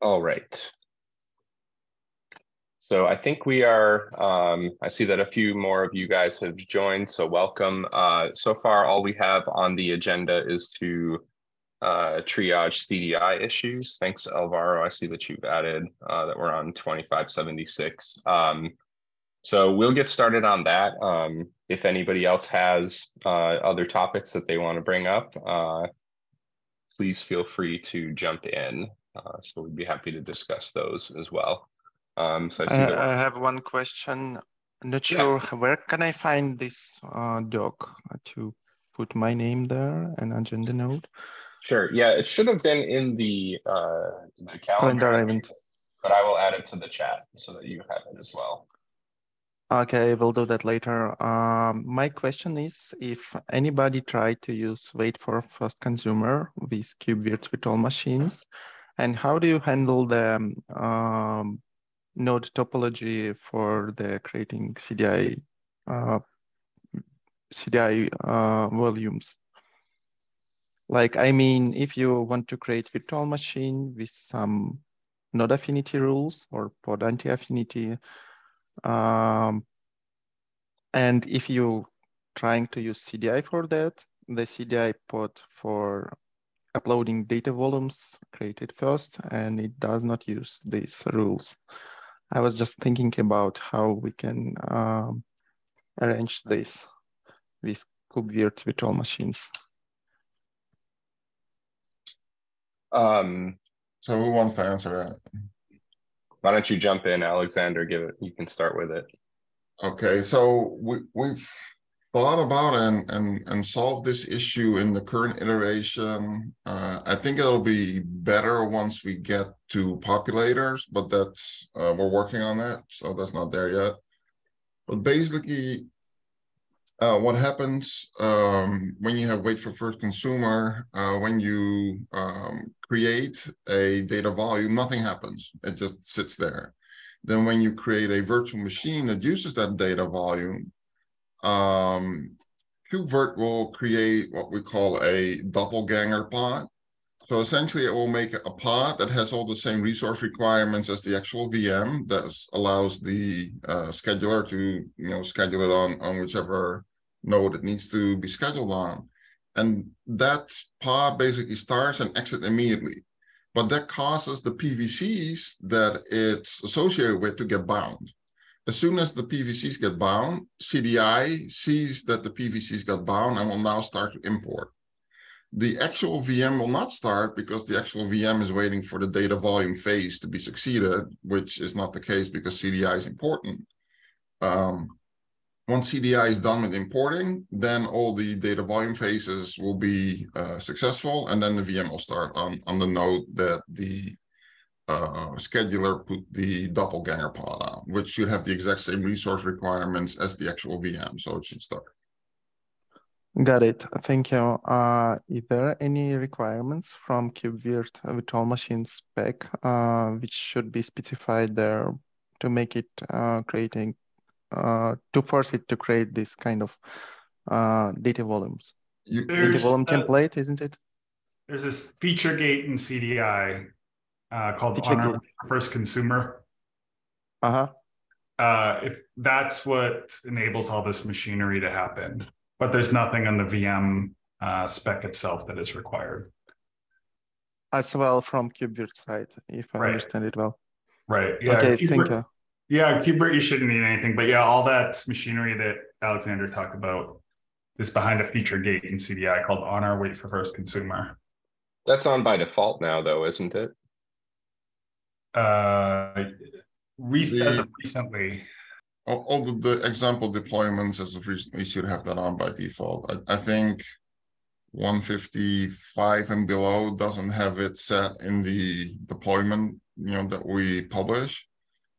All right. So I think we are, um, I see that a few more of you guys have joined, so welcome. Uh, so far, all we have on the agenda is to uh, triage CDI issues. Thanks, Alvaro. I see that you've added uh, that we're on 2576. Um, so we'll get started on that. Um, if anybody else has uh, other topics that they want to bring up, uh, please feel free to jump in. Uh, so we'd be happy to discuss those as well. Um, so I, see I, I have one question. I'm not sure yeah. where can I find this uh, doc to put my name there and agenda node. Sure. Yeah, it should have been in the uh, the calendar, calendar event, but I will add it to the chat so that you have it as well. Okay, we'll do that later. Um, my question is if anybody tried to use wait for first consumer with KubeVirt virtual machines, and how do you handle the um, node topology for the creating CDI uh, CDI uh, volumes? Like, I mean, if you want to create virtual machine with some node affinity rules or pod anti-affinity, um, and if you trying to use CDI for that, the CDI pod for uploading data volumes created first, and it does not use these rules. I was just thinking about how we can um, arrange this with KubeVirt virtual machines. Um, so who wants to answer that? Why don't you jump in, Alexander? Give it. You can start with it. Okay, so we we've thought about and and and solved this issue in the current iteration. Uh, I think it'll be better once we get to populators, but that's uh, we're working on that, so that's not there yet. But basically, uh, what happens um, when you have wait for first consumer, uh, when you um, create a data volume, nothing happens. It just sits there. Then when you create a virtual machine that uses that data volume, um, KubeVirt will create what we call a doppelganger pod. So essentially it will make a pod that has all the same resource requirements as the actual VM that allows the uh, scheduler to you know schedule it on, on whichever node it needs to be scheduled on. And that pod basically starts and exits immediately. But that causes the PVCs that it's associated with to get bound. As soon as the PVCs get bound, CDI sees that the PVCs got bound and will now start to import the actual VM will not start because the actual VM is waiting for the data volume phase to be succeeded, which is not the case because CDI is important. Um, once CDI is done with importing, then all the data volume phases will be uh, successful, and then the VM will start on, on the node that the uh, scheduler put the doppelganger pod on, which should have the exact same resource requirements as the actual VM, so it should start. Got it. Thank you. Uh, is there any requirements from KubeVirt virtual machine spec uh, which should be specified there to make it uh, creating, uh, to force it to create this kind of uh, data volumes? You, data volume template, isn't it? There's this feature gate in CDI uh, called feature Honor First Consumer. Uh-huh. if that's what enables all this machinery to happen but there's nothing on the VM uh, spec itself that is required. As well from KubeVirt side, if I right. understand it well. Right. Yeah. Okay. KubeVirt, thank you. Yeah, KubeVirt, you shouldn't need anything, but yeah, all that machinery that Alexander talked about is behind a feature gate in CDI called Honor wait for first consumer. That's on by default now, though, isn't it? Uh, re- the, as of recently all, all the, the, example deployments as of recently should have that on by default. I, I, think 155 and below doesn't have it set in the deployment, you know, that we publish,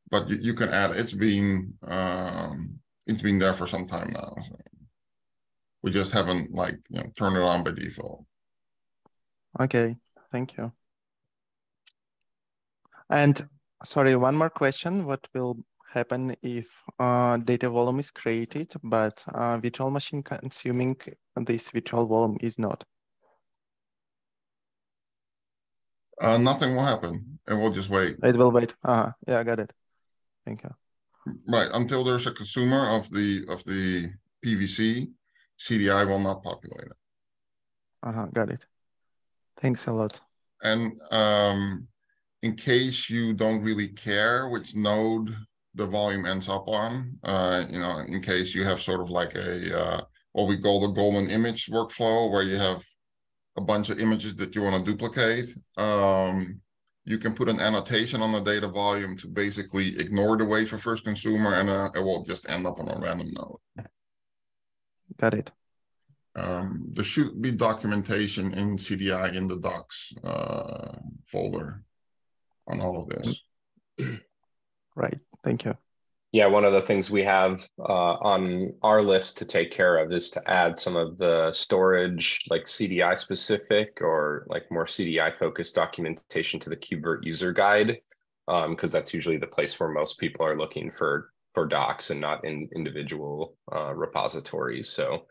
but you, you can add. It's been um, it's been there for some time now. So we just haven't like you know turned it on by default. Okay, thank you. And sorry, one more question. What will happen if uh, data volume is created, but uh, virtual machine consuming this virtual volume is not? Uh, nothing will happen. and we'll just wait. It will wait. Uh, yeah, I got it. Thank you. Right, until there's a consumer of the of the PVC, CDI will not populate it. Uh-huh, got it. Thanks a lot. And um, in case you don't really care which node the volume ends up on, uh, you know, in case you have sort of like a uh, what we call the golden image workflow, where you have a bunch of images that you want to duplicate. Um, you can put an annotation on the data volume to basically ignore the wait for first consumer and uh, it will just end up on a random node. Got it. Um, there should be documentation in CDI in the docs uh, folder on all of this. Right. Thank you. Yeah, one of the things we have uh, on our list to take care of is to add some of the storage, like CDI specific or like more CDI focused documentation to the KubeVirt user guide, because um, that's usually the place where most people are looking for for docs and not in individual uh, repositories. So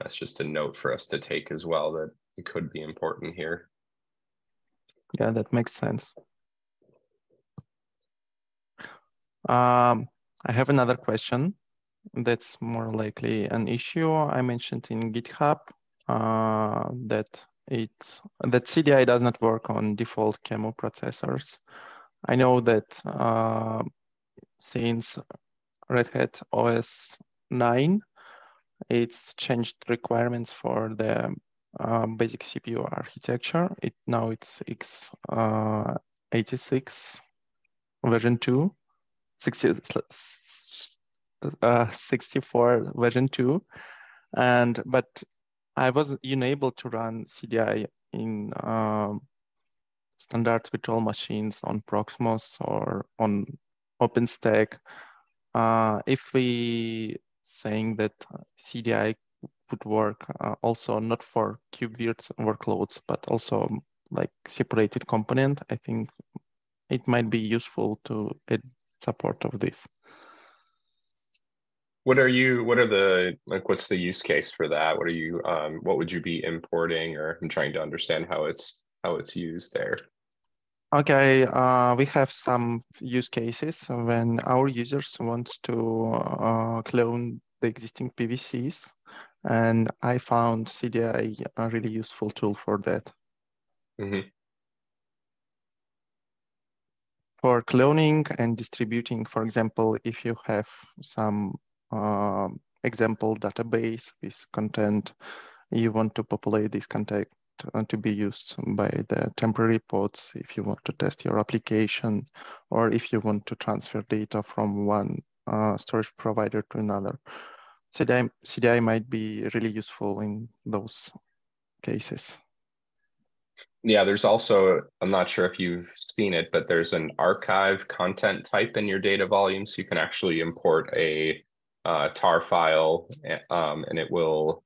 that's just a note for us to take as well that it could be important here. Yeah, that makes sense. Um, I have another question that's more likely an issue I mentioned in GitHub uh, that it that CDI does not work on default QEMU processors. I know that uh, since Red Hat OS 9, it's changed requirements for the uh, basic CPU architecture. It now it's x86 uh, version 2 60, uh, 64 version 2 and but i was unable to run cdi in um, standard virtual machines on proxmox or on openstack. Uh, if we saying that cdi would work uh, also not for KubeVirt workloads but also like separated component i think it might be useful to support of this. What are you, what are the, like, what's the use case for that? What are you, um, what would you be importing or I'm trying to understand how it's, how it's used there? Okay, uh, we have some use cases when our users want to uh, clone the existing PVCs, and I found CDI a really useful tool for that. Mm -hmm. For cloning and distributing, for example, if you have some uh, example database with content, you want to populate this content uh, to be used by the temporary pods if you want to test your application or if you want to transfer data from one uh, storage provider to another. CDI, CDI might be really useful in those cases. Yeah, there's also, I'm not sure if you've seen it, but there's an archive content type in your data volume. So you can actually import a uh, tar file eh, um, and it will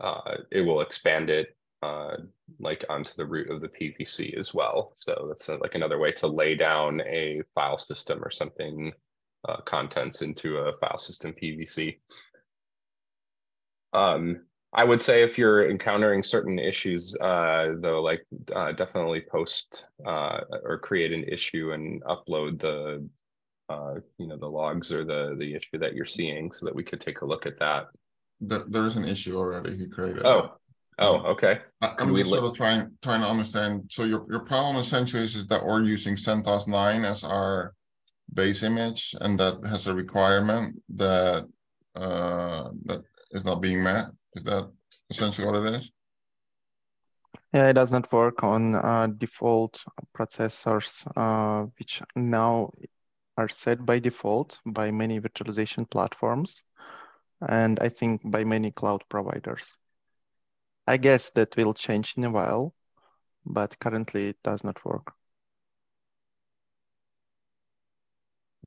uh, it will expand it uh, like onto the root of the PVC as well. So that's a, like another way to lay down a file system or something uh, contents into a file system PVC. Um, I would say if you're encountering certain issues, uh, though, like uh, definitely post uh, or create an issue and upload the, uh, you know, the logs or the the issue that you're seeing, so that we could take a look at that. there's an issue already. He created. Oh, oh, okay. I, am just sort of trying trying to understand. So your your problem essentially is, is that we're using CentOS nine as our base image, and that has a requirement that uh, that is not being met. Is that essentially what it is? Yeah, it does not work on uh, default processors, uh, which now are set by default by many virtualization platforms, and I think by many cloud providers. I guess that will change in a while, but currently it does not work.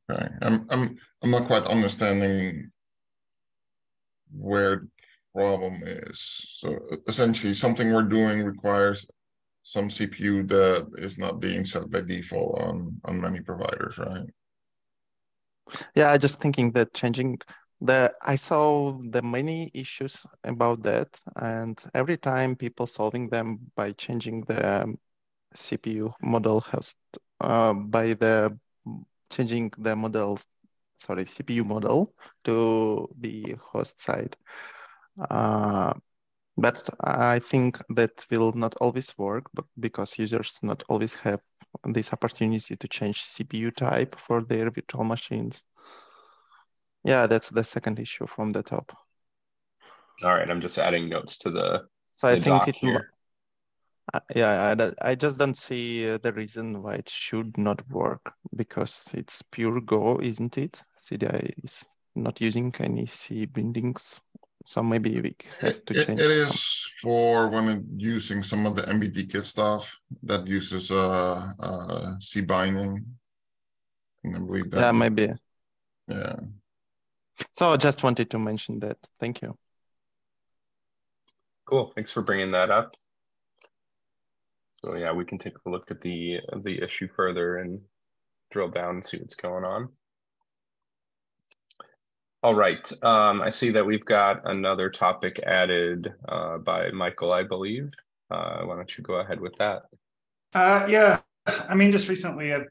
Okay, I'm I'm I'm not quite understanding where problem is. So essentially something we're doing requires some CPU that is not being set by default on, on many providers, right? Yeah, I just thinking that changing the, I saw the many issues about that and every time people solving them by changing the CPU model host uh, by the changing the model, sorry, CPU model to be host side. Uh, but I think that will not always work but because users not always have this opportunity to change CPU type for their virtual machines. Yeah, that's the second issue from the top. All right, I'm just adding notes to the. So the I think it. here. Yeah, I, I just don't see uh, the reason why it should not work because it's pure Go, isn't it? CDI is not using any C bindings so maybe we have to change. It, it is for when using some of the nbdkit stuff that uses uh, uh C binding. And I believe that. Yeah, maybe. Yeah. So I just wanted to mention that. Thank you. Cool. Thanks for bringing that up. So yeah, we can take a look at the the issue further and drill down and see what's going on. All right. Um, I see that we've got another topic added uh, by Michael, I believe. Uh, why don't you go ahead with that? Uh, yeah. I mean, just recently I've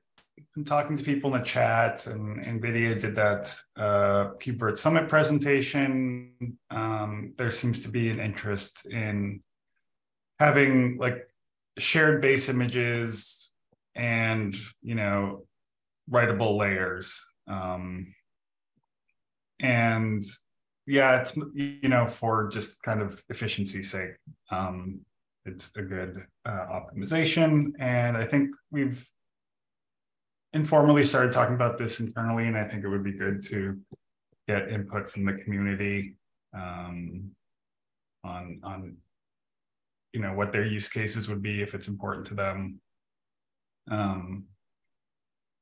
been talking to people in the chat, and NVIDIA did that uh, KubeVirt Summit presentation. Um, there seems to be an interest in having like shared base images and, you know, writable layers. Um, and yeah it's you know for just kind of efficiency's sake um it's a good uh, optimization. And i think we've informally started talking about this internally and i think it would be good to get input from the community um, on on you know what their use cases would be if it's important to them. Um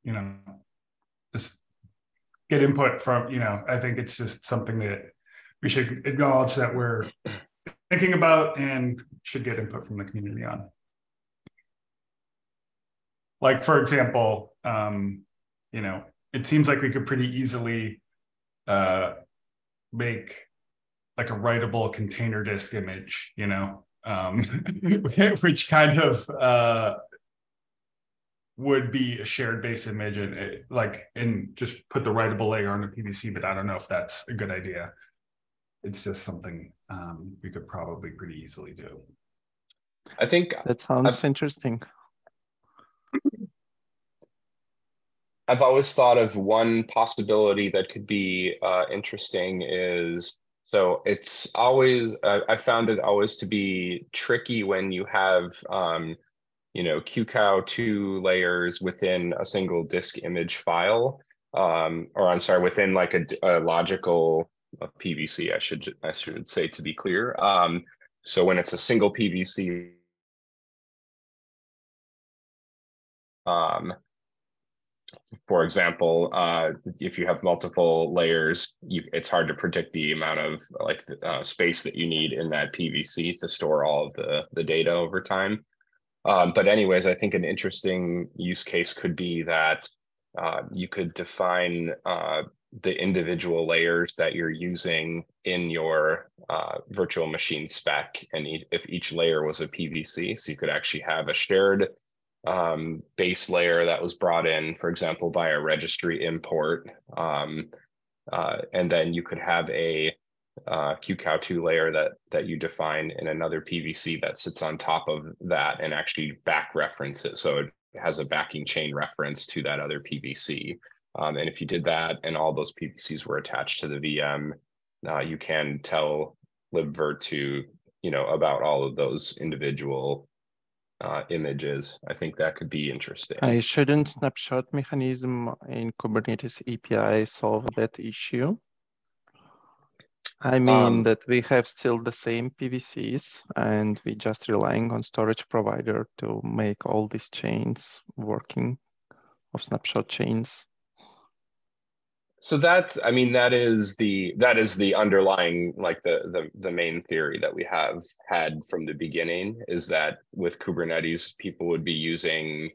you know just get input from, you know, I think it's just something that we should acknowledge that we're thinking about and should get input from the community on. Like, for example, um, you know, it seems like we could pretty easily uh, make like a writable container disk image, you know, um, which kind of uh, would be a shared base image and it, like and just put the writable layer on the PVC, but I don't know if that's a good idea. It's just something um, we could probably pretty easily do. I think that sounds I've, interesting. I've always thought of one possibility that could be uh, interesting is so it's always uh, I found it always to be tricky when you have um, you know, QCOW2 layers within a single disk image file, um, or I'm sorry, within like a, a logical a PVC, I should I should say to be clear. Um, so when it's a single PVC, um, for example, uh, if you have multiple layers, you, it's hard to predict the amount of like uh, space that you need in that PVC to store all of the the data over time. Um, but anyways, I think an interesting use case could be that uh, you could define uh, the individual layers that you're using in your uh, virtual machine spec. And if each layer was a PVC, so you could actually have a shared um, base layer that was brought in, for example, by a registry import. Um, uh, and then you could have a uh, QCOW2 layer that that you define in another PVC that sits on top of that and actually back reference it. So it has a backing chain reference to that other PVC. Um, and if you did that and all those PVCs were attached to the VM, uh, you can tell libvirt to, you know, about all of those individual uh, images. I think that could be interesting. I shouldn't snapshot mechanism in Kubernetes API solve that issue. I mean um, that we have still the same PVCs and we just relying on storage provider to make all these chains working of snapshot chains. So that's, I mean, that is the that is the underlying like the the the main theory that we have had from the beginning is that with Kubernetes, people would be using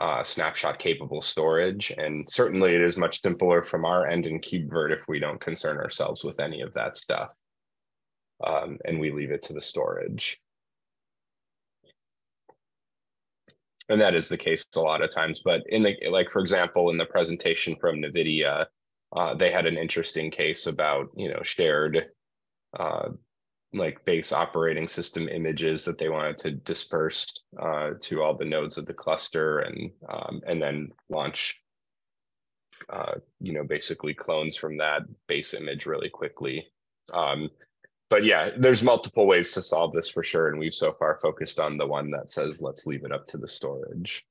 uh, snapshot capable storage. And certainly it is much simpler from our end in KubeVirt if we don't concern ourselves with any of that stuff. Um, and we leave it to the storage. and that is the case a lot of times. But in the like, for example, in the presentation from NVIDIA, uh, they had an interesting case about you know shared uh, like base operating system images that they wanted to disperse uh, to all the nodes of the cluster and um, and then launch uh, you know basically clones from that base image really quickly. Um, but yeah there's multiple ways to solve this for sure and we've so far focused on the one that says let's leave it up to the storage.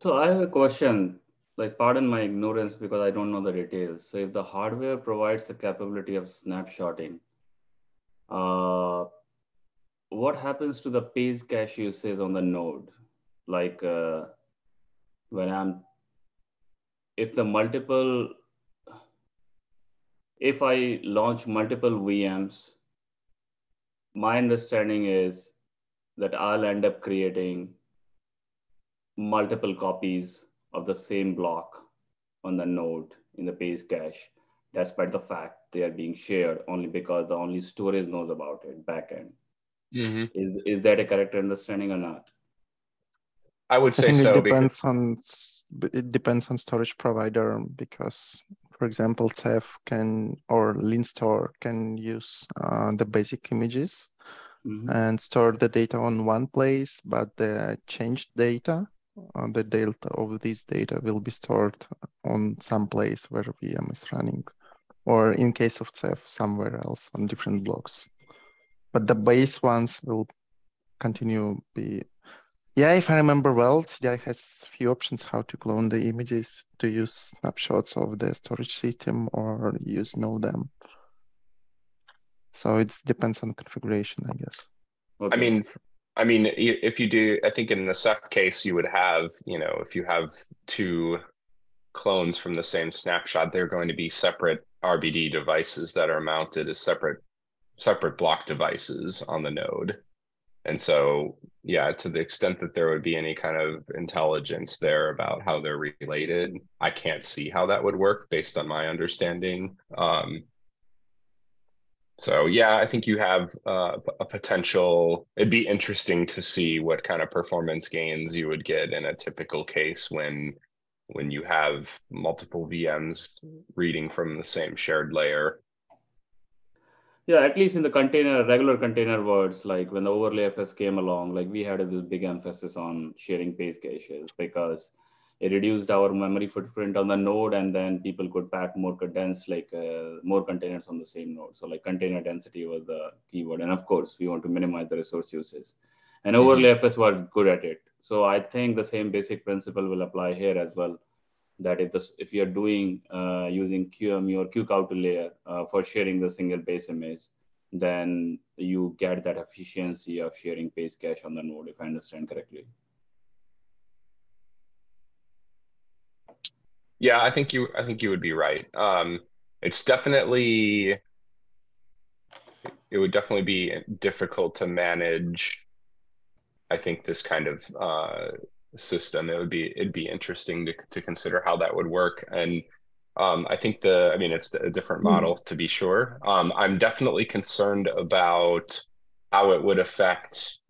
So i have a question like pardon my ignorance because I don't know the details. So if the hardware provides the capability of snapshotting, uh, what happens to the page cache usage on the node? Like uh, when I'm, if the multiple, if I launch multiple VMs, my understanding is that I'll end up creating multiple copies of the same block on the node in the base cache, despite the fact they are being shared only because the only storage knows about it backend. Mm-hmm. Is is that a correct understanding or not? I would say I so. It depends because... on it depends on storage provider because, for example, Ceph can or LINSTOR can use uh, the basic images mm-hmm. and store the data on one place, but the changed data uh, the delta of this data will be stored on some place where VM is running, or in case of Ceph, somewhere else on different blocks. But the base ones will continue be. Yeah, if I remember well, CDI has few options how to clone the images to use snapshots of the storage system or use NodeM. So it depends on configuration, I guess. Okay. I mean, I mean, if you do, I think in the Ceph case, you would have, you know, if you have two clones from the same snapshot, they're going to be separate RBD devices that are mounted as separate separate block devices on the node. And so, yeah, to the extent that there would be any kind of intelligence there about how they're related, I can't see how that would work based on my understanding. Um, so yeah, I think you have uh, a potential. It'd be interesting to see what kind of performance gains you would get in a typical case when when you have multiple VMs reading from the same shared layer. Yeah, at least in the container, regular container words, like when the overlayFS came along, like we had this big emphasis on sharing page caches because it reduced our memory footprint on the node and then people could pack more condensed like uh, more containers on the same node. So like container density was the keyword. And of course we want to minimize the resource uses. And mm-hmm. overlay fs were good at it. So i think the same basic principle will apply here as well that if this if you're doing uh, using QEMU or QCOW2 layer uh, for sharing the single base image then you get that efficiency of sharing base cache on the node if i understand correctly Yeah, I think you I think you would be right. Um, it's definitely it would definitely be difficult to manage. I think this kind of uh, system. It would be it'd be interesting to to consider how that would work. And um, I think the I mean it's a different hmm. model to be sure. Um, I'm definitely concerned about how it would affect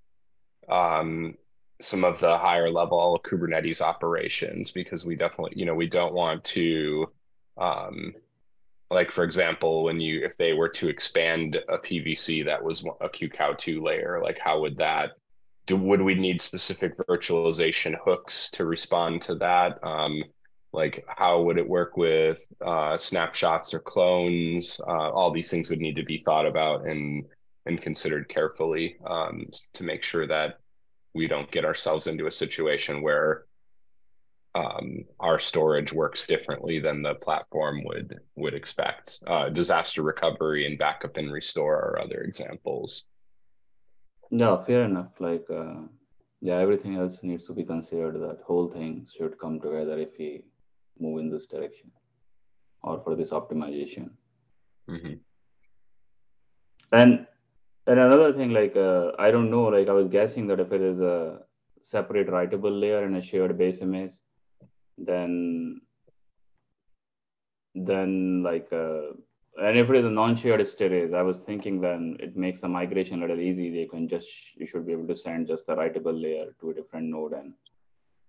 um, some of the higher level Kubernetes operations because we definitely, you know, we don't want to, um, like for example, when you if they were to expand a PVC that was a QCOW2 layer, like how would that do? Would we need specific virtualization hooks to respond to that? Um, like how would it work with uh, snapshots or clones? Uh, all these things would need to be thought about and and considered carefully um, to make sure that we don't get ourselves into a situation where um, our storage works differently than the platform would would expect. Uh, disaster recovery and backup and restore are other examples. Yeah, fair enough. Like, uh, yeah, everything else needs to be considered. That whole thing should come together if we move in this direction, or for this optimization. Mm-hmm. And and another thing, like uh, I don't know, like I was guessing that if it is a separate writable layer and a shared base image, then then like uh, and if it is a non-shared storage, I was thinking then it makes the migration a little easy. They can just you should be able to send just the writable layer to a different node, and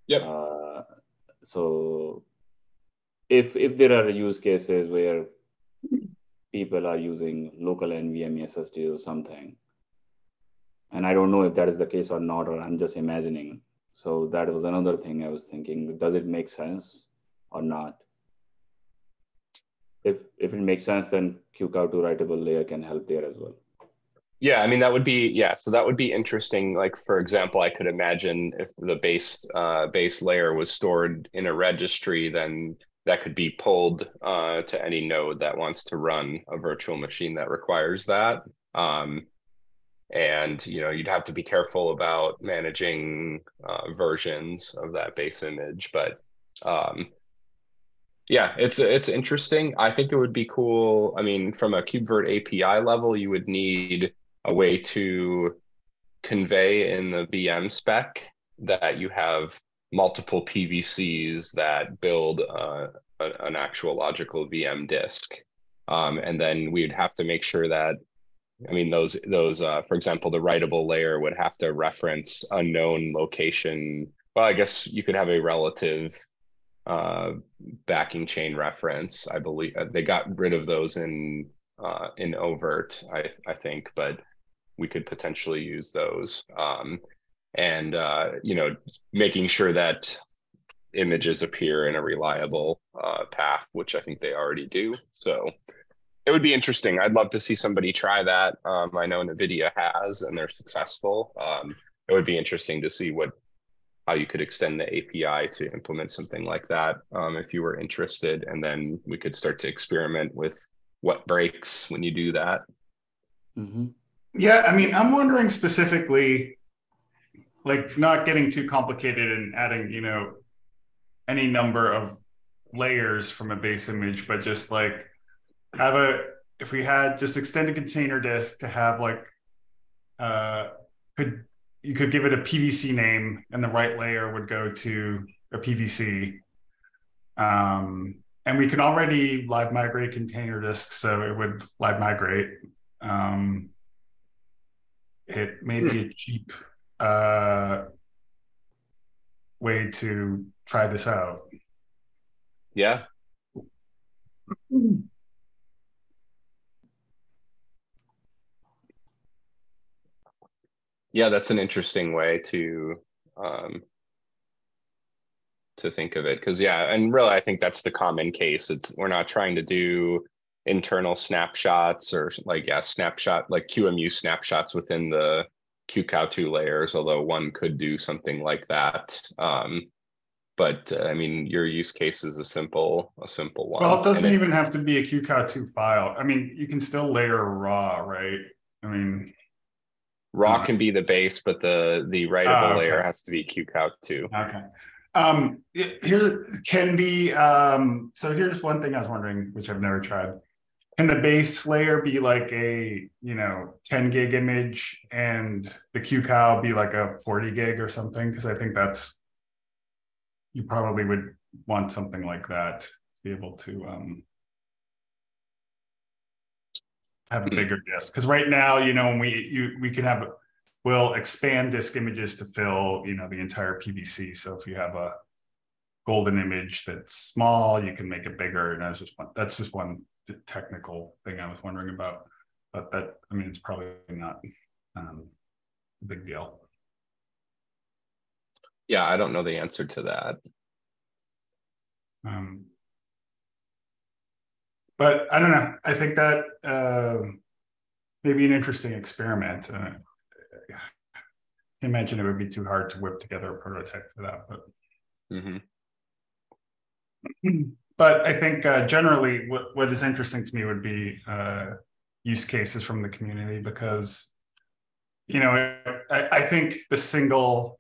yeah. Uh, so if if there are use cases where people are using local NVMe SSD or something, and I don't know if that is the case or not, or I'm just imagining. So that was another thing I was thinking: does it make sense or not? if if it makes sense, then QCOW2 writable layer can help there as well. Yeah, I mean that would be yeah. So that would be interesting. Like for example, I could imagine if the base uh, base layer was stored in a registry, then that could be pulled uh, to any node that wants to run a virtual machine that requires that. Um, and you know you'd have to be careful about managing uh, versions of that base image, but um, yeah, it's it's interesting. I think it would be cool. I mean, from a KubeVirt API level, you would need a way to convey in the VM spec that you have multiple PVCs that build uh, a, an actual logical VM disk. Um, and then we'd have to make sure that, I mean, those, those uh, for example, the writable layer would have to reference unknown location. Well, I guess you could have a relative uh, backing chain reference. I believe uh, they got rid of those in uh, in oVirt, I I think, but we could potentially use those. Um, and uh, you know, making sure that images appear in a reliable uh, path, which I think they already do. So it would be interesting. I'd love to see somebody try that. Um, I know NVIDIA has, and they're successful. Um, it would be interesting to see what how you could extend the API to implement something like that um, if you were interested. And then we could start to experiment with what breaks when you do that. Mm-hmm. Yeah, I mean, I'm wondering specifically, like not getting too complicated and adding, you know, any number of layers from a base image, but just like have a, if we had just extended container disk to have like, uh, could you could give it a PVC name, and the right layer would go to a PVC. Um, and we can already live migrate container disks, so it would live migrate. Um, it may be a cheap uh, way to try this out. Yeah. yeah, that's an interesting way to um, to think of it because yeah, and really, I think that's the common case. It's we're not trying to do internal snapshots or like yeah, snapshot like QEMU snapshots within the QCOW2 layers, although one could do something like that. Um, but uh, I mean, your use case is a simple, a simple one. Well, it doesn't it, even have to be a QCOW2 file. I mean, you can still layer raw, right? I mean, Raw mm-hmm. can be the base, but the the writable oh, okay. layer has to be qcow two Okay. Um, here can be um, so here's one thing I was wondering, which I've never tried. Can the base layer be like a you know 10 gig image and the QCOW be like a 40 gig or something? Because I think that's you probably would want something like that to be able to um, have a hmm. bigger disk because right now you know when we you we can have we'll expand disk images to fill you know the entire pvc so if you have a golden image that's small you can make it bigger and that's just one that's just one technical thing i was wondering about but that i mean it's probably not um, a big deal yeah i don't know the answer to that um, but I don't know. I think that uh, maybe an interesting experiment. Uh, I imagine it would be too hard to whip together a prototype for that, but. Mm-hmm. But I think uh, generally, what, what is interesting to me would be uh, use cases from the community because, you know, I, I think the single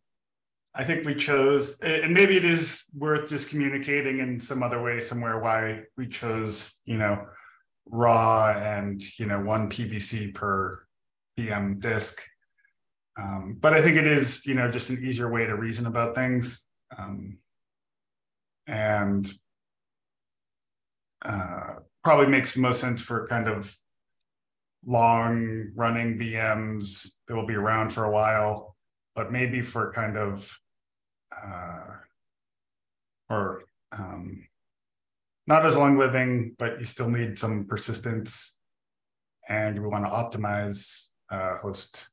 I think we chose, and maybe it is worth just communicating in some other way somewhere why we chose, you know, raw and you know one PVC per VM disk. Um, but I think it is, you know, just an easier way to reason about things. Um, and uh, probably makes the most sense for kind of long running VMs that will be around for a while, but maybe for kind of uh, or um, not as long living, but you still need some persistence and you want to optimize uh, host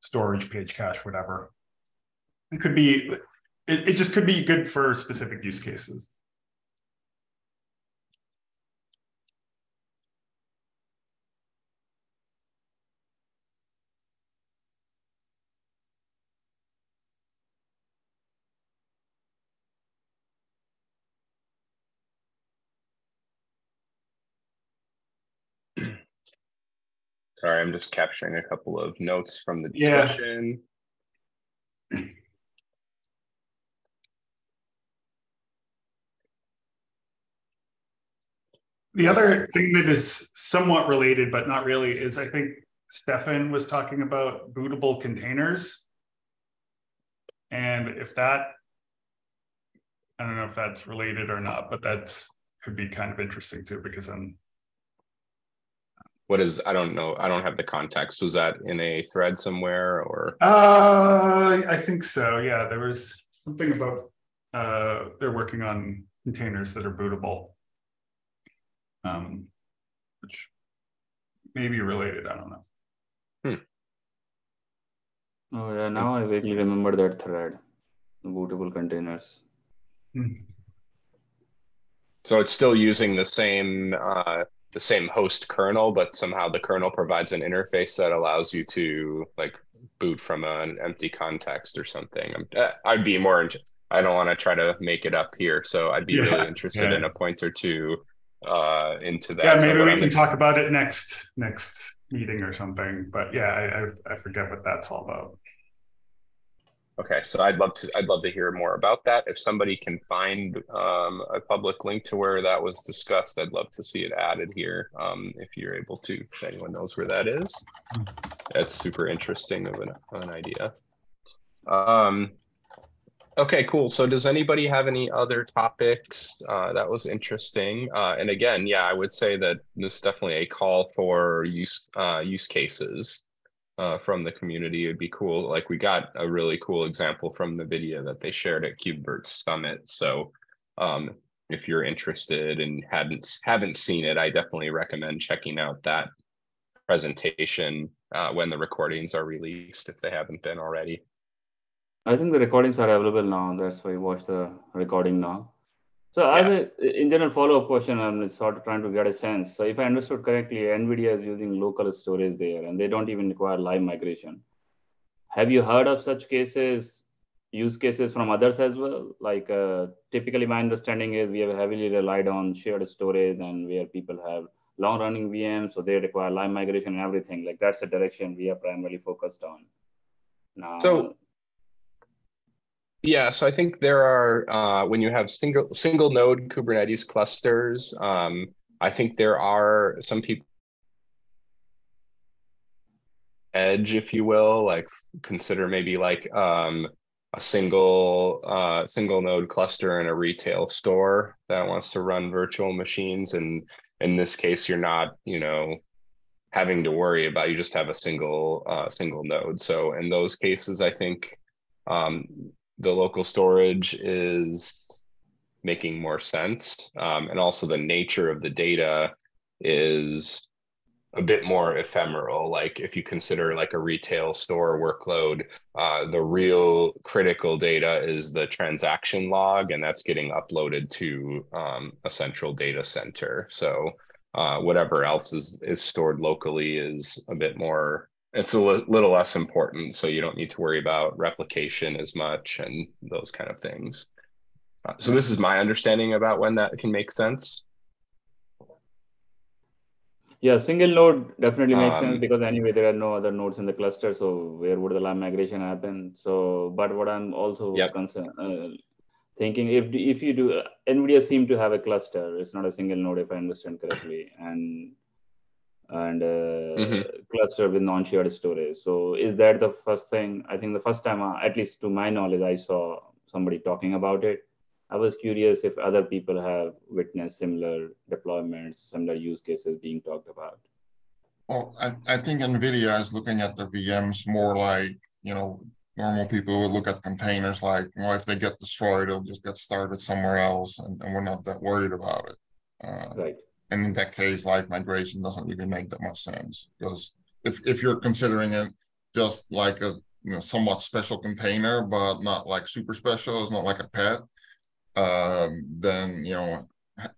storage, page cache, whatever. It could be, it, it just could be good for specific use cases. Sorry, I'm just capturing a couple of notes from the discussion. Yeah. The other thing that is somewhat related, but not really, is I think Stefan was talking about bootable containers. And if that, I don't know if that's related or not, but that's could be kind of interesting too, because I'm what is i don't know i don't have the context. Was that in a thread somewhere or? Uh i think so yeah. There was something about uh they're working on containers that are bootable. Um which may be related i don't know. Hmm. oh yeah now i vaguely remember that thread bootable containers. Hmm. so it's still using the same uh the same host kernel, but somehow the kernel provides an interface that allows you to like boot from an empty context or something. Uh, I'd be more. I don't want to try to make it up here, so I'd be yeah, really interested yeah. in a point or two uh, into that. Yeah, maybe so we can talk about it next next meeting or something. But yeah, I, I, I forget what that's all about. Okay, so I'd love to I'd love to hear more about that. If somebody can find um, a public link to where that was discussed, I'd love to see it added here. Um, if you're able to, if anyone knows where that is, that's super interesting of an, an idea. Um, okay, cool. So does anybody have any other topics uh, that was interesting? Uh, and again, yeah, I would say that this is definitely a call for use uh, use cases uh, from the community. It'd be cool. Like we got a really cool example from the video that they shared at KubeVirt Summit. So um, if you're interested and hadn't haven't seen it, I definitely recommend checking out that presentation uh, when the recordings are released if they haven't been already. I think the recordings are available now. That's why you watch the recording now. So yeah. as a, in general follow-up question, I'm sort of trying to get a sense. So if I understood correctly, NVIDIA is using local storage there and they don't even require live migration. Have you heard of such cases, use cases from others as well? Like uh, typically my understanding is we have heavily relied on shared storage and where people have long running VMs, so they require live migration and everything. Like that's the direction we are primarily focused on. Now, so yeah, so I think there are uh, when you have single single node Kubernetes clusters, um, I think there are some people edge, if you will, like consider maybe like um, a single uh, single node cluster in a retail store that wants to run virtual machines, and in this case, you're not, you know, having to worry about. You just have a single uh, single node. So in those cases, I think um, the local storage is making more sense. Um, and also the nature of the data is a bit more ephemeral. Like if you consider like a retail store workload, uh, the real critical data is the transaction log, and that's getting uploaded to um, a central data center. So uh, whatever else is is stored locally is a bit more it's a little less important so you don't need to worry about replication as much and those kind of things. Uh, so this is my understanding about when that can make sense. Yeah single node definitely makes um, sense because anyway there are no other nodes in the cluster so where would the migration happen? So but what i'm also yep. concerned uh, thinking if if you do nvidia seem to have a cluster it's not a single node if i understand correctly and and uh, mm-hmm. cluster with non-shared storage. So is that the first thing? I think the first time, uh, at least to my knowledge, I saw somebody talking about it. I was curious if other people have witnessed similar deployments, similar use cases being talked about. Well, I, I think NVIDIA is looking at the VMs more like, you know, normal people would look at containers like, well, if they get destroyed, they'll just get started somewhere else and, and we're not that worried about it. Uh, right. And in that case, like migration doesn't really make that much sense because if, if you're considering it just like a you know somewhat special container, but not like super special, it's not like a pet, um, then you know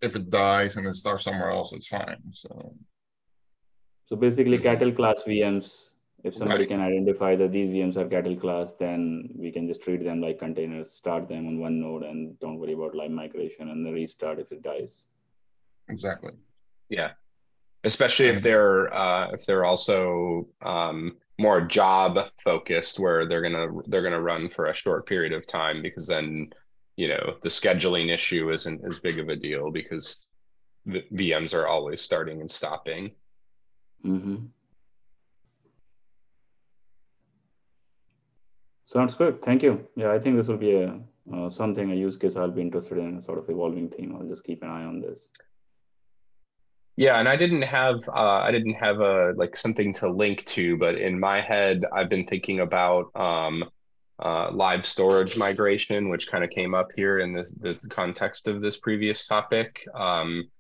if it dies and it starts somewhere else, it's fine. So so basically cattle class VMs, if somebody right. can identify that these VMs are cattle class, then we can just treat them like containers, start them on one node and don't worry about live migration and then restart if it dies. Exactly. Yeah. Especially if they're uh, if they're also um, more job focused where they're gonna they're gonna run for a short period of time because then you know the scheduling issue isn't as big of a deal because the VMs are always starting and stopping. Mm-hmm. Sounds good. Thank you. Yeah, I think this will be a uh, something a use case I'll be interested in, sort of evolving theme. I'll just keep an eye on this. Yeah, and I didn't have uh, I didn't have a like something to link to, but in my head, I've been thinking about um, uh, live storage migration, which kind of came up here in the context of this previous topic. Um,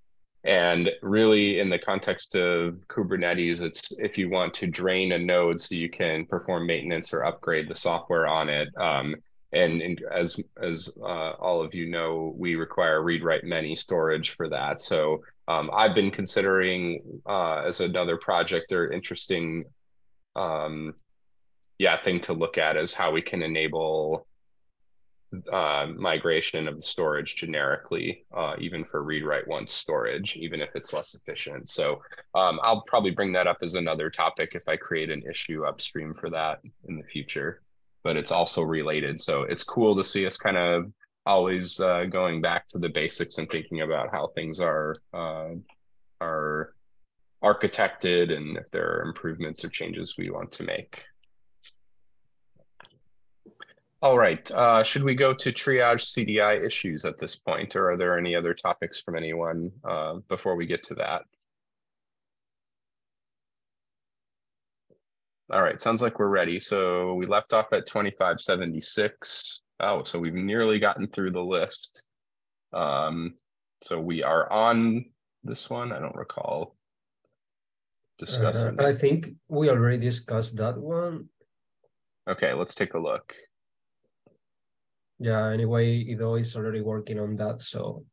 and really, in the context of Kubernetes, it's if you want to drain a node so you can perform maintenance or upgrade the software on it. Um, and, and, as as uh, all of you know, we require read write many storage for that. So um, I've been considering uh, as another project or interesting, um, yeah, thing to look at is how we can enable uh, migration of the storage generically, uh, even for read write once storage, even if it's less efficient. So um, I'll probably bring that up as another topic if I create an issue upstream for that in the future. But it's also related, so it's cool to see us kind of always uh, going back to the basics and thinking about how things are uh, are architected and if there are improvements or changes we want to make. All right, uh, should we go to triage CDI issues at this point, or are there any other topics from anyone uh, before we get to that? All right, sounds like we're ready. So we left off at 2576. Oh, so we've nearly gotten through the list. Um, so we are on this one. I don't recall discussing. Uh, I think we already discussed that one. Okay, let's take a look. Yeah, anyway, Ido is already working on that, so.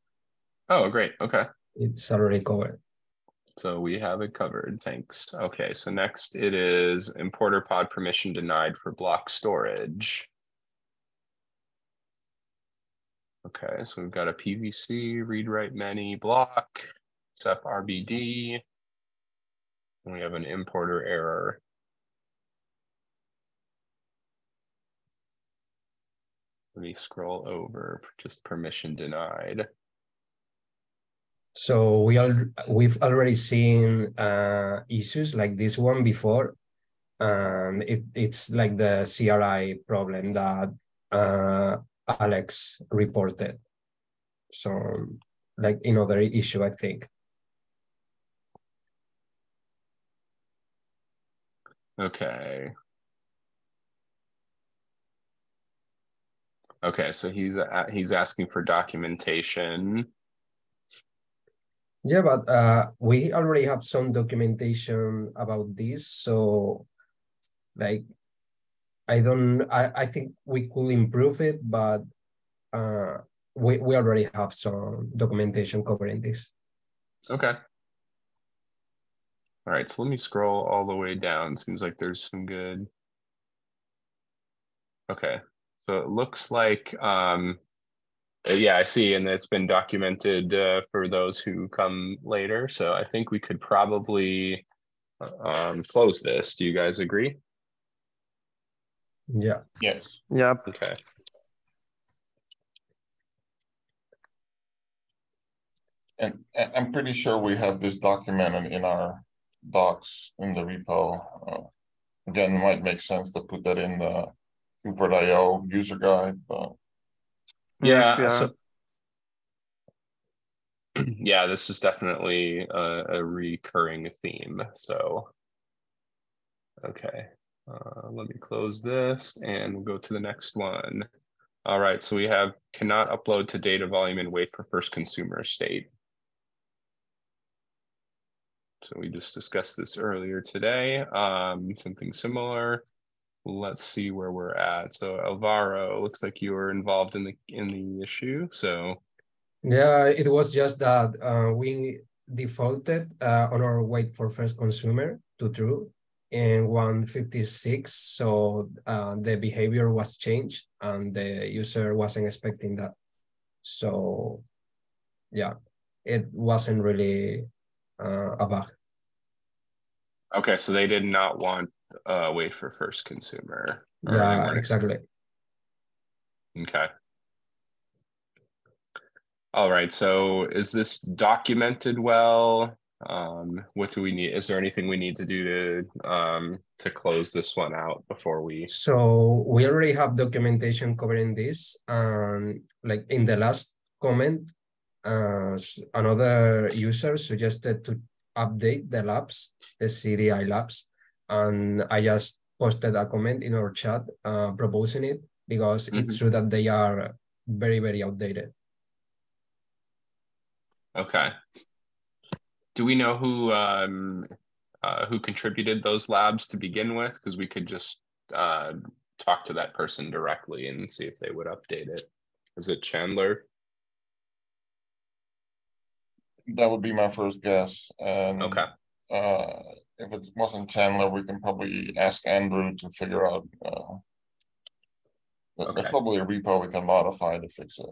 Oh, great. Okay. It's already covered. So we have it covered. Thanks. Okay, so next it is importer pod permission denied for block storage. Okay, so we've got a PVC, read write many block, Ceph RBD. And we have an importer error. Let me scroll over, just permission denied. So we all we've already seen uh, issues like this one before. Um, it, it's like the CRI problem that uh, Alex reported. So, like another issue, I think. Okay. Okay, so he's uh, he's asking for documentation. Yeah, but uh, we already have some documentation about this, so like I don't. I, I think we could improve it, but uh, we we already have some documentation covering this. Okay. All right, so let me scroll all the way down. Seems like there's some good. Okay, so it looks like, um, uh, yeah, I see, and it's been documented uh, for those who come later. So I think we could probably uh, um, close this. Do you guys agree? Yeah. Yes. Yeah. Okay. And, and I'm pretty sure we have this documented in our docs in the repo. Uh, again, it might make sense to put that in the KubeVirt.io user guide, but yeah. So, yeah, this is definitely a, a recurring theme. So, okay, uh, let me close this and we'll go to the next one. All right, so we have cannot upload to data volume and wait for first consumer state. So we just discussed this earlier today, um, something similar. Let's see where we're at. So Alvaro, looks like you were involved in the in the issue. So yeah, it was just that uh, we defaulted uh, on our wait for first consumer to true in 156. So uh, the behavior was changed and the user wasn't expecting that. So yeah, it wasn't really uh, a bug. Okay, so they did not want uh, wait for first consumer. Yeah, exactly. Okay. All right, so is this documented well? Um, what do we need? Is there anything we need to do to um, to close this one out before we? So we already have documentation covering this. Um, like in the last comment, uh, another user suggested to update the labs, the CDI labs, and I just posted a comment in our chat uh, proposing it because mm -hmm. it's mm-hmm. true that they are very very outdated. Okay. Do we know who um, uh, who contributed those labs to begin with? Because we could just uh, talk to that person directly and see if they would update it. Is it Chandler? That would be my first guess. And okay. Uh, if it wasn't Chandler, we can probably ask Andrew to figure out. Uh, okay. There's probably a repo we can modify to fix it.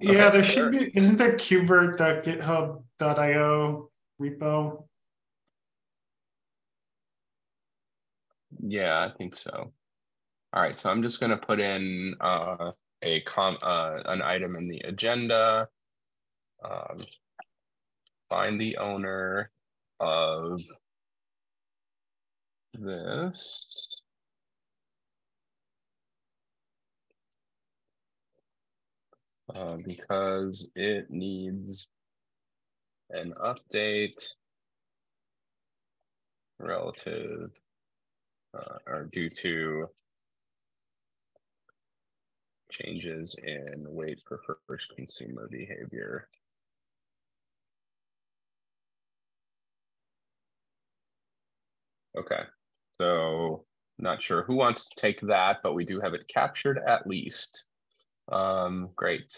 Yeah, there should be. Isn't there kubevirt.github.io repo? Yeah, I think so. All right, so I'm just going to put in uh, a com uh, an item in the agenda. Um, find the owner of this. uh, because it needs an update relative uh, or due to changes in wait for first consumer behavior. Okay, so not sure who wants to take that, but we do have it captured at least. Um, great.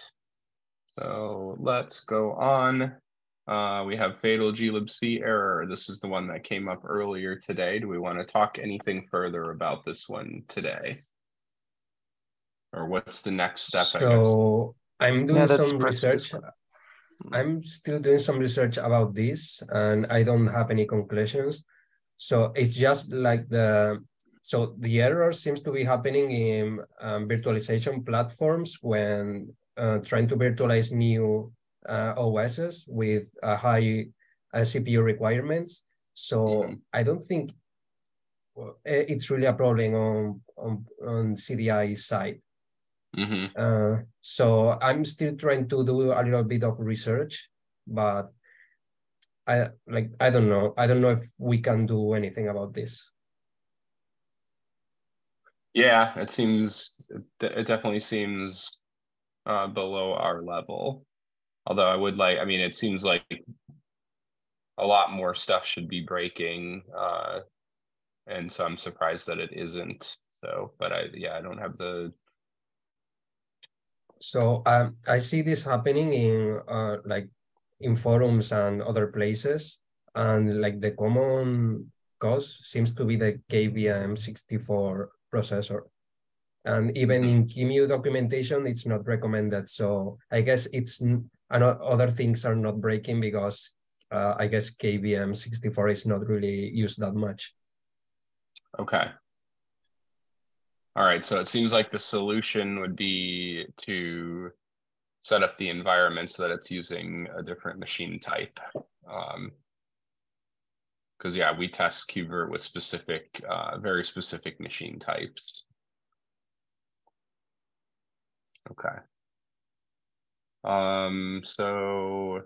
So let's go on. Uh, we have fatal glibc error. This is the one that came up earlier today. Do we want to talk anything further about this one today? Or what's the next step? So I'm doing yeah, some research. I'm still doing some research about this and I don't have any conclusions. So it's just like the so the error seems to be happening in um, virtualization platforms when uh, trying to virtualize new uh, OSs with uh, high uh, CPU requirements. So mm-hmm. I don't think it's really a problem on on, on CDI side. Mm-hmm. Uh, so I'm still trying to do a little bit of research, but I like I don't know. I don't know if we can do anything about this. Yeah, it seems it definitely seems uh, below our level. Although I would like, I mean, it seems like a lot more stuff should be breaking, uh, and so I'm surprised that it isn't. So, but I yeah, I don't have the. So um, I see this happening in uh, like in forums and other places, and like the common cause seems to be the KVM 64 processor. And even mm-hmm. in QEMU documentation, it's not recommended. So I guess it's other things are not breaking because uh, I guess KVM 64 is not really used that much. Okay. All right. So it seems like the solution would be to set up the environment so that it's using a different machine type. Um, because yeah, we test KubeVirt with specific, uh, very specific machine types. Okay. Um, so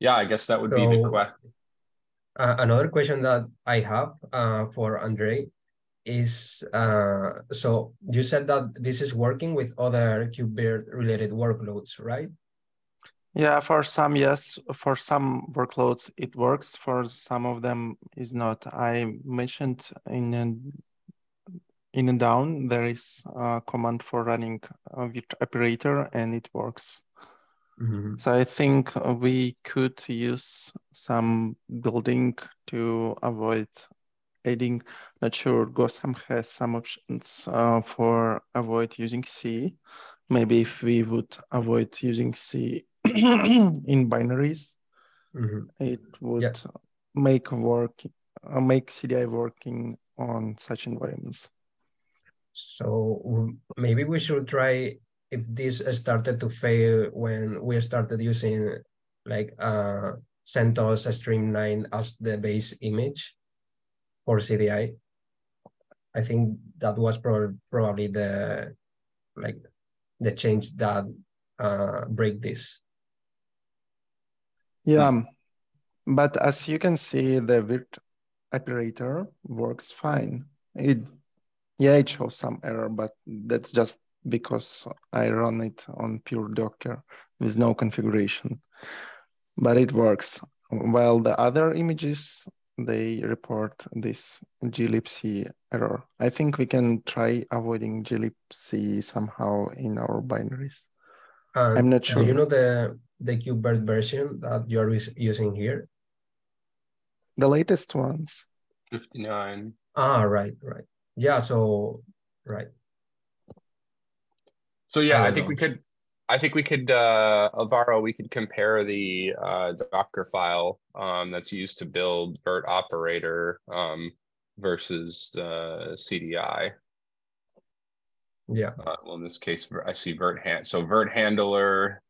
yeah, I guess that would so, be the question. Uh, another question that I have uh, for Andre is uh, so you said that this is working with other KubeVirt related workloads, right? Yeah, for some, yes. For some workloads, it works. For some of them, is not. I mentioned in in and down, there is a command for running a operator, and it works. Mm -hmm. So I think we could use some building to avoid adding. Not sure. Gotham has some options uh, for avoid using C. Maybe if we would avoid using C in binaries, mm-hmm. it would yeah. make work uh, make CDI working on such environments. So maybe we should try if this started to fail when we started using like uh, CentOS Stream9 as the base image for CDI. I think that was pro- probably the like the change that uh, break this. Yeah, but as you can see, the virt operator works fine. It, yeah, it shows some error, but that's just because I run it on pure Docker with no configuration. But it works. While the other images, they report this glibc error. I think we can try avoiding glibc somehow in our binaries. Um, I'm not sure. Do you know the the KubeVirt version that you are using here? The latest ones. 59. Ah, right, right. Yeah, so, right. So yeah, I, I think we could, I think we could, uh, Alvaro, we could compare the uh, Docker file um, that's used to build virt operator um, versus uh, CDI. Yeah. Uh, well, in this case, I see virt hand. So virt handler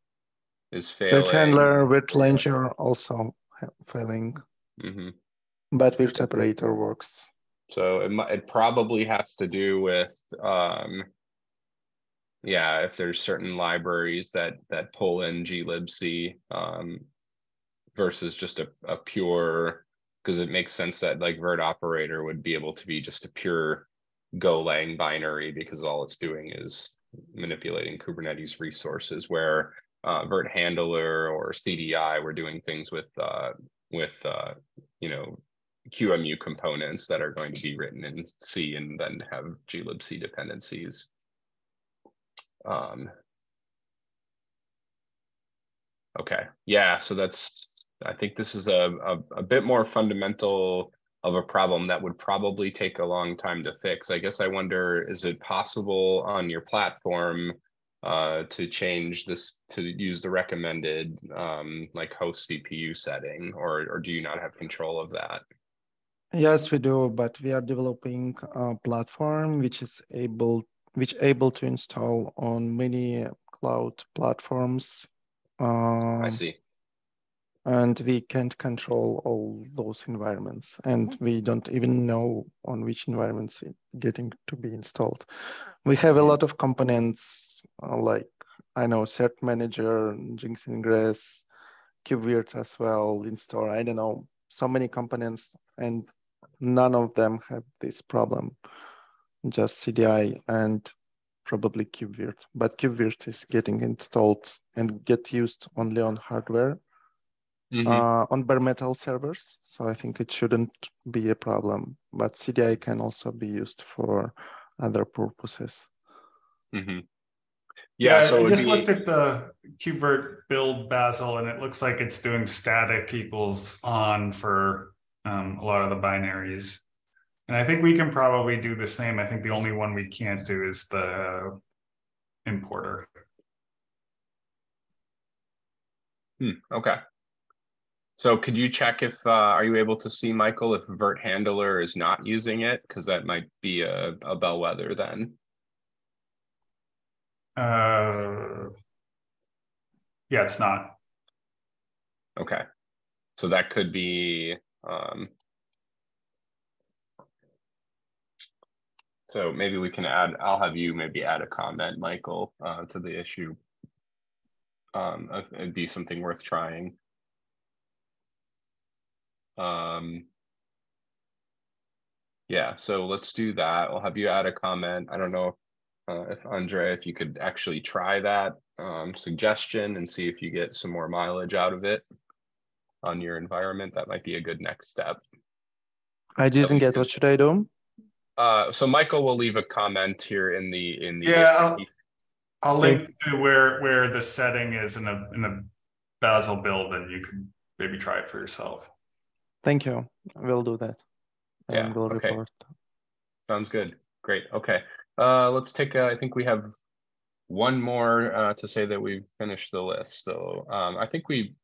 is failing. virt handler, virt launcher also failing. Mm-hmm. But virt operator works. So it it probably has to do with um, yeah, if there's certain libraries that that pull in glibc um, versus just a, a pure because it makes sense that like virt operator would be able to be just a pure Golang binary because all it's doing is manipulating Kubernetes resources where uh, virt handler or CDI we're doing things with uh, with uh, you know QEMU components that are going to be written in C and then have glibc dependencies. Um, okay, yeah, so that's I think this is a, a, a bit more fundamental of a problem that would probably take a long time to fix. I guess I wonder, is it possible on your platform uh, to change this to use the recommended um, like host CPU setting, or or do you not have control of that? Yes, we do, but we are developing a platform which is able which able to install on many cloud platforms. Um, I see. and we can't control all those environments and we don't even know on which environments it's getting to be installed. We have a lot of components uh, like i know cert manager nginx ingress kubevirt as well install i don't know so many components and none of them have this problem just cdi and probably kubevirt but kubevirt is getting installed and get used only on hardware mm-hmm. uh, on bare metal servers. So I think it shouldn't be a problem. But CDI can also be used for other purposes. Mm-hmm. Yeah, yeah, so I just be... looked at the KubeVirt build Bazel, and it looks like it's doing static equals on for um, a lot of the binaries. And I think we can probably do the same. I think the only one we can't do is the importer. Hmm, okay. So could you check if, uh, are you able to see, Michael, if virt handler is not using it? Because that might be a, a bellwether then. Uh, yeah, it's not. Okay. So that could be, um, so maybe we can add, I'll have you maybe add a comment, Michael, uh, to the issue. Um, it'd be something worth trying. Um, yeah, so let's do that. I'll have you add a comment. I don't know uh, if Andre, if you could actually try that um, suggestion and see if you get some more mileage out of it on your environment. That might be a good next step. I didn't get. What should I do? Uh, so Michael will leave a comment here in the in the. Yeah, I'll, I'll link to where where the setting is in a in a Bazel build, and you can maybe try it for yourself. Thank you. We'll do that. Yeah. And we'll okay. report. Sounds good. Great. Okay. Uh, let's take. A, I think we have one more uh, to say that we've finished the list. So um, I think we.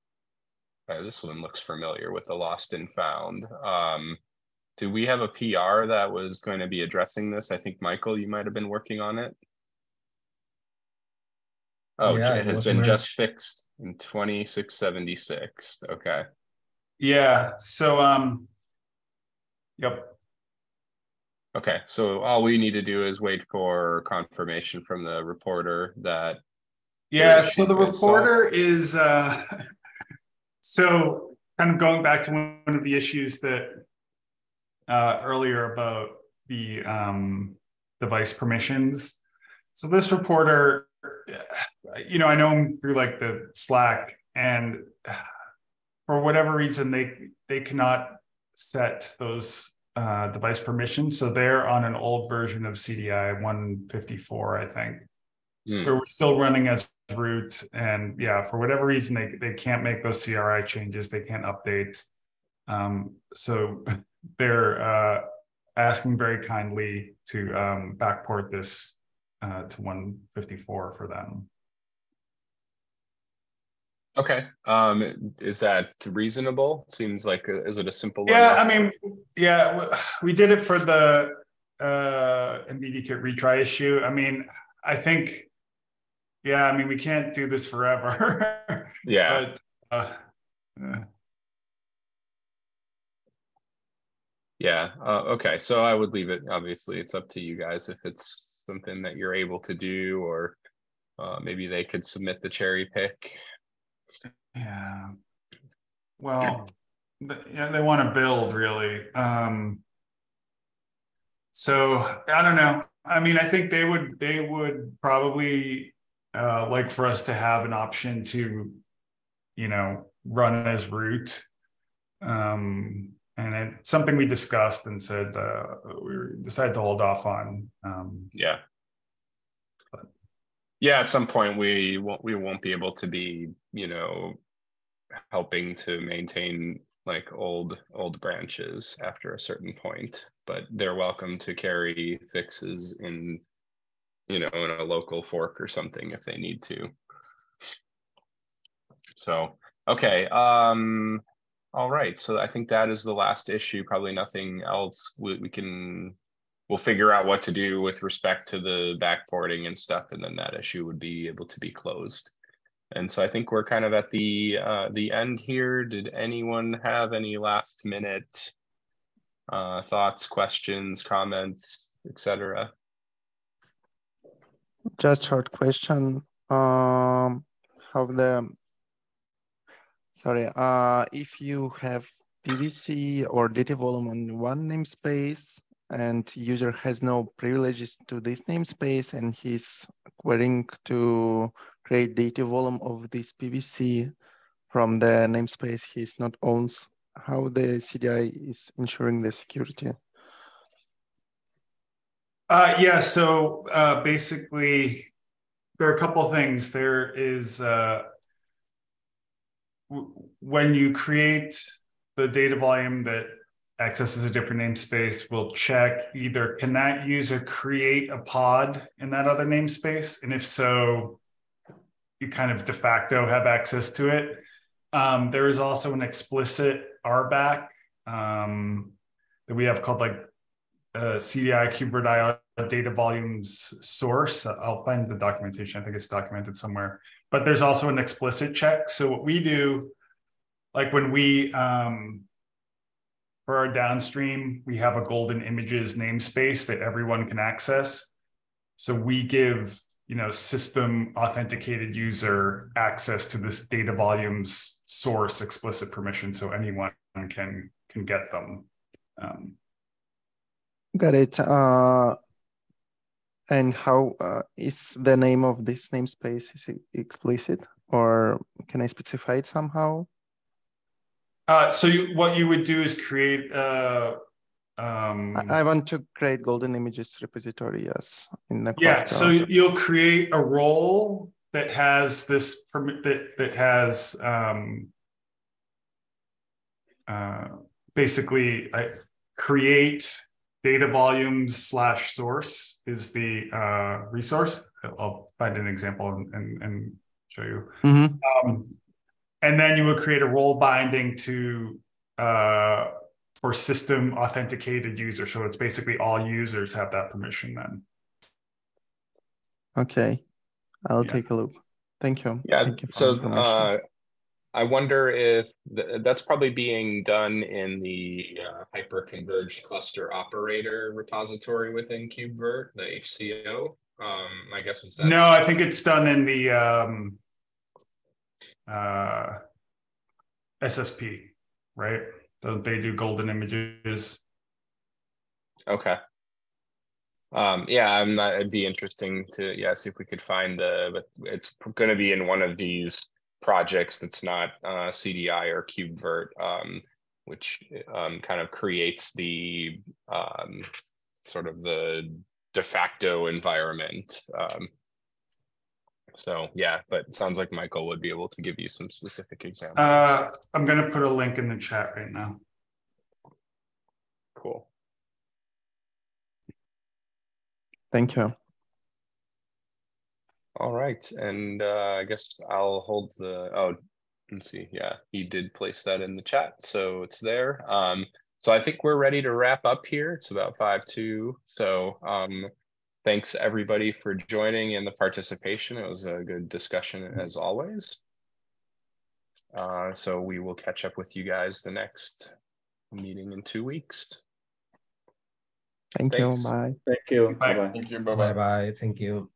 Uh, this one looks familiar with the lost and found. Um, do we have a PR that was going to be addressing this? I think Michael, you might have been working on it. Oh, Yeah, it it has was been just fixed in twenty-six seventy-six. Okay. Yeah. So um. Yep. Okay, so all we need to do is wait for confirmation from the reporter that, Yeah, so the is solved. reporter is uh so kind of going back to one of the issues that uh earlier about the um device permissions. So this reporter you know, I know him through like the Slack and for whatever reason they they cannot set those uh device permissions. So they're on an old version of CDI 154 I think. Hmm, where we're still running as root and yeah for whatever reason they, they can't make those cri changes they can't update um, so they're uh, asking very kindly to um, backport this uh, to 154 for them okay, um, is that reasonable? Seems like, a- is it a simple? yeah i mean yeah we did it for the uh immediate retry issue i mean i think yeah i mean we can't do this forever Yeah, but uh, uh, yeah, uh, okay, so I would leave it, obviously, it's up to you guys if it's something that you're able to do, or uh, maybe they could submit the cherry pick. Yeah. Well, yeah, they want to build really. Um, so I don't know. I mean, I think they would they would probably uh, like for us to have an option to, you know, run as root. Um, and it's something we discussed and said uh, we decided to hold off on. Um, Yeah. But- Yeah, at some point, we won't, we won't be able to be, you know, helping to maintain like old, old branches after a certain point, but they're welcome to carry fixes in, you know, in a local fork or something if they need to. So, okay, um, all right, so I think that is the last issue, probably nothing else. We, we can we'll figure out what to do with respect to the backporting and stuff, and then that issue would be able to be closed. And so I think we're kind of at the uh, the end here. Did anyone have any last minute uh, thoughts, questions, comments, etc.? Just short question. Um, how the sorry, uh, if you have PVC or data volume on one namespace and user has no privileges to this namespace and he's querying to create data volume of this PVC from the namespace he's not owns, how the CDI is ensuring the security? Uh, yeah, so uh, basically, there are a couple things. There is uh, w- when you create the data volume that accesses a different namespace, we'll check either can that user create a pod in that other namespace, and if so, you kind of de facto have access to it. Um, there is also an explicit RBAC um, that we have called like uh, CDI KubeVirt data volumes source. I'll find the documentation. I think it's documented somewhere. But there's also an explicit check. So what we do, like when we um, for our downstream, we have a golden images namespace that everyone can access. So we give you know system authenticated user access to this data volumes source explicit permission so anyone can can get them. Um, Got it. Uh, and how uh, is the name of this namespace is it explicit or can I specify it somehow? uh, so you, what you would do is create uh, um, I, I want to create golden images repository, yes, in the yeah. cluster. So you'll create a role that has this permit that that has um, uh, basically I create data volumes slash source is the uh, resource. I'll find an example and, and, and show you. Mhm. Um, and then you would create a role binding to uh, for system authenticated users. So it's basically all users have that permission then. Okay, I'll Yeah. take a look. Thank you. Yeah, Thank you for so uh, I wonder if th- that's probably being done in the uh, hyperconverged cluster operator repository within KubeVirt, the HCO. Um, I guess it's that. No, I think it's done in the um, uh, SSP, right? So they do golden images. Okay. Um, yeah, I'm not, it'd be interesting to, yeah, see if we could find the, but it's gonna be in one of these projects that's not, uh, CDI or KubeVirt, um, which, um, kind of creates the, um, sort of the de facto environment. Um, so, yeah, but it sounds like Michael would be able to give you some specific examples. Uh, I'm gonna put a link in the chat right now. Cool. Thank you. All right, and uh, I guess I'll hold the, oh, let's see, yeah, he did place that in the chat, so it's there. Um, so I think we're ready to wrap up here. It's about five two, so um, thanks everybody for joining and the participation. It was a good discussion as always. Uh, so we will catch up with you guys the next meeting in two weeks. Thank Thanks. you. Bye. Thank you. Bye. Bye-bye. Thank you. Bye bye. Bye bye. Thank you.